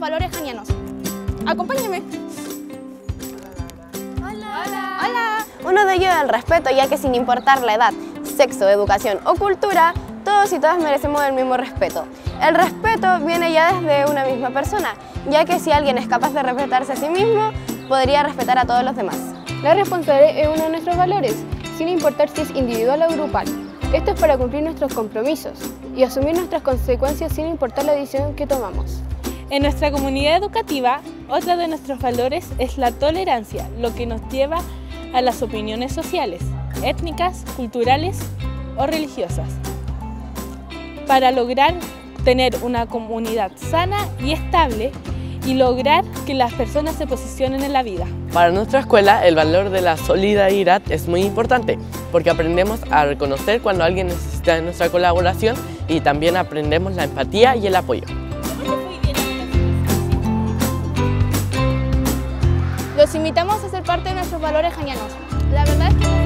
valores janianos. Acompáñeme. Hola. Hola. Uno de ellos es el respeto, ya que sin importar la edad, sexo, educación o cultura, todos y todas merecemos el mismo respeto. El respeto viene ya desde una misma persona, ya que si alguien es capaz de respetarse a sí mismo, podría respetar a todos los demás. La responsabilidad es uno de nuestros valores, sin importar si es individual o grupal. Esto es para cumplir nuestros compromisos y asumir nuestras consecuencias sin importar la decisión que tomamos. En nuestra comunidad educativa, otro de nuestros valores es la tolerancia, lo que nos lleva a las opiniones sociales, étnicas, culturales o religiosas, para lograr tener una comunidad sana y estable y lograr que las personas se posicionen en la vida. Para nuestra escuela, el valor de la solidaridad es muy importante, porque aprendemos a reconocer cuando alguien necesita de nuestra colaboración y también aprendemos la empatía y el apoyo. Los invitamos a ser parte de nuestros valores jañanos. La verdad es que